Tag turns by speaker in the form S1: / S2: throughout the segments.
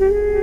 S1: Mm-hmm.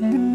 S1: Mm-hmm.